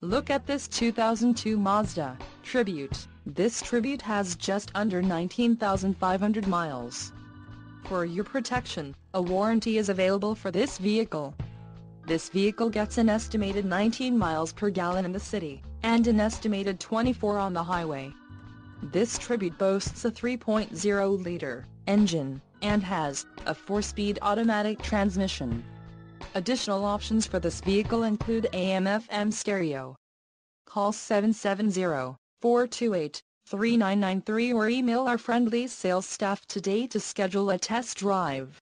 Look at this 2002 Mazda Tribute. This Tribute has just under 19,500 miles. For your protection, a warranty is available for this vehicle. This vehicle gets an estimated 19 miles per gallon in the city, and an estimated 24 on the highway. This Tribute boasts a 3.0-liter engine, and has a 4-speed automatic transmission. Additional options for this vehicle include AM-FM stereo. Call 770-428-3993 or email our friendly sales staff today to schedule a test drive.